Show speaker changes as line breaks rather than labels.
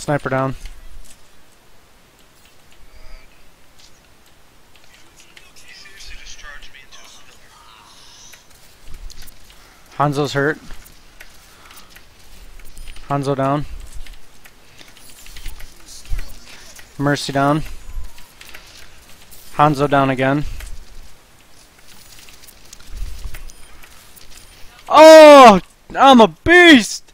Sniper down. Hanzo's hurt. Hanzo down. Mercy down. Hanzo down again. Oh! I'm a beast!